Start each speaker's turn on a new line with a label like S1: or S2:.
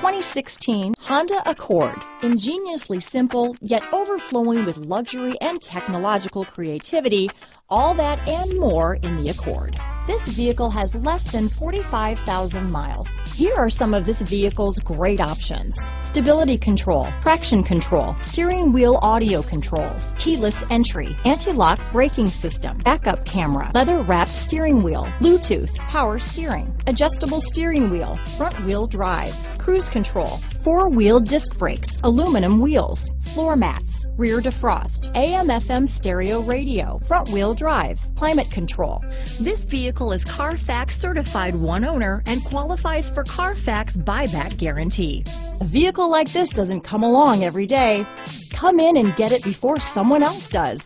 S1: 2016 Honda Accord. Ingeniously simple, yet overflowing with luxury and technological creativity, all that and more in the Accord. This vehicle has less than 45,000 miles. Here are some of this vehicle's great options. Stability control, traction control, steering wheel audio controls, keyless entry, anti-lock braking system, backup camera, leather wrapped steering wheel, Bluetooth, power steering, adjustable steering wheel, front wheel drive, cruise control, four wheel disc brakes, aluminum wheels, floor mats, rear defrost, AM FM stereo radio, front wheel drive, climate control. This vehicle is Carfax certified one owner and qualifies for Carfax buyback guarantee. A vehicle like this doesn't come along every day. Come in and get it before someone else does.